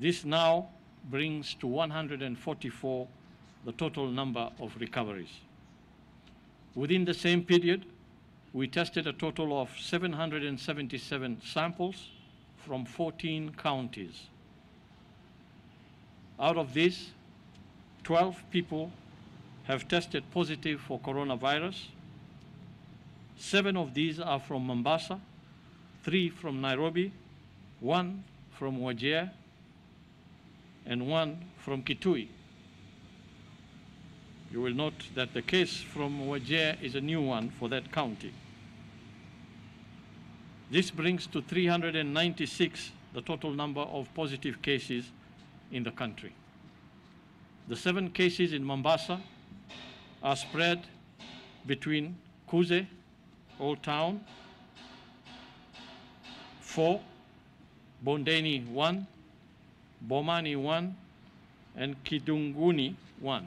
This now brings to 144 the total number of recoveries. Within the same period, we tested a total of 777 samples from 14 counties. Out of these, 12 people have tested positive for coronavirus. Seven of these are from Mombasa, three from Nairobi, one from Wajir, and one from Kitui. You will note that the case from Wajir is a new one for that county. This brings to 396 the total number of positive cases in the country. The seven cases in Mombasa are spread between Kuze, Old Town, 4, Bondeni 1, Bomani 1, and Kidunguni 1.